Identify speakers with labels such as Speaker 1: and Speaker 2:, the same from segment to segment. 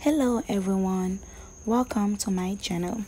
Speaker 1: hello everyone. Welcome to my channel.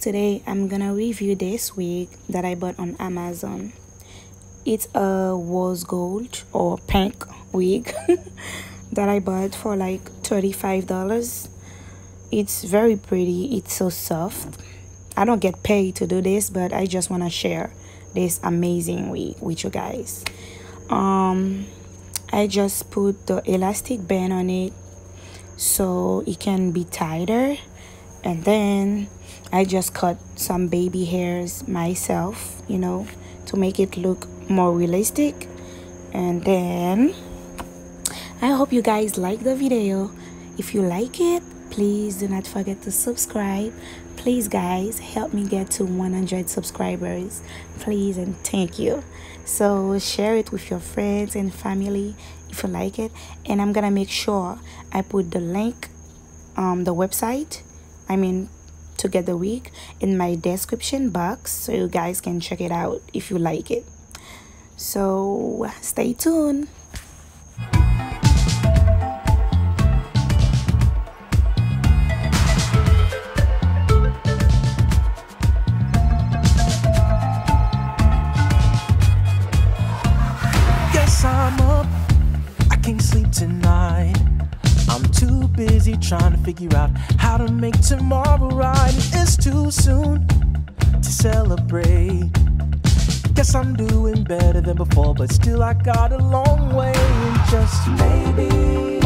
Speaker 1: Today i'm gonna review this wig that i bought on amazon. It's a rose gold or pink wig that i bought for like 35 dollars. It's very pretty. It's so soft. I don't get paid to do this but i just want to share this amazing wig with you guys. Um i just put the elastic band on it so it can be tighter. And then I just cut some baby hairs myself you know to make it look more realistic. And then I hope you guys like the video. If you like it please do not forget to subscribe. Please guys help me get to 100 subscribers. Please and thank you. So share it with your friends and family if you like it and i'm gonna make sure i put the link um the website i mean to get the wig in my description box so you guys can check it out if you like it. So stay tuned
Speaker 2: busy trying to figure out how to make tomorrow right. It's too soon to celebrate. Guess I'm doing better than before, but still I got a long way. And just maybe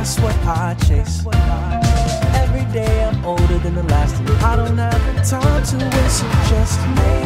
Speaker 2: That's what I chase. Every day I'm older than the last, I don't have the time to waste. So just maybe.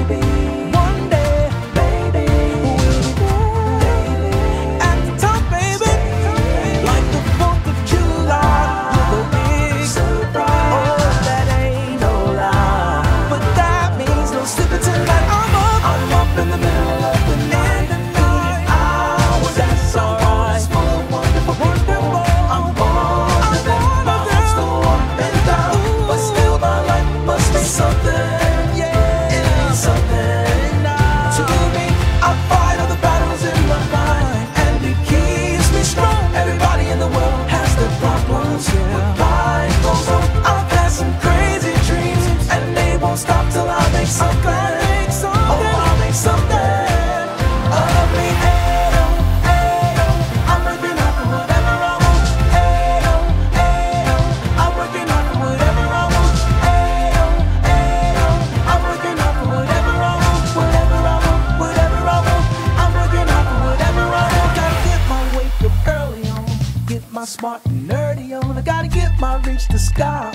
Speaker 2: Smart and to nerdy on. I gotta get my reach the sky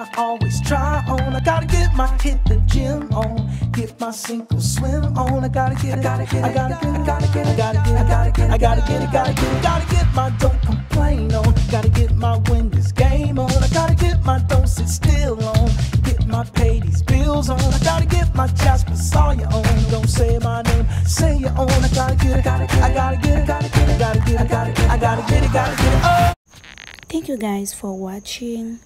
Speaker 2: on. Get my always try on. I gotta get my hit the gym on. Get my single swim on. I gotta get it. I gotta get it. I gotta get it. I gotta get it. I gotta get it. I gotta get it. I gotta get it. Gotta get it. Gotta get my don't complain on. Gotta get my win this game on. I gotta get my don't sit still on. Get my pay these bills on. I gotta get my Jasper Sawyer on. Don't say my name, say your own. I gotta get it. I gotta get it. I gotta get it. I gotta get it. I gotta get it. I gotta get it. Gotta get it. Oh.
Speaker 1: Thank you guys for watching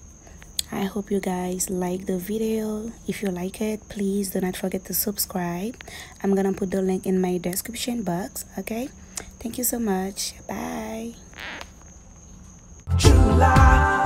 Speaker 1: i hope you guys like the video. If you like it please do not forget to subscribe. I'm gonna put the link in my description box okay? Thank you so much. Bye. July,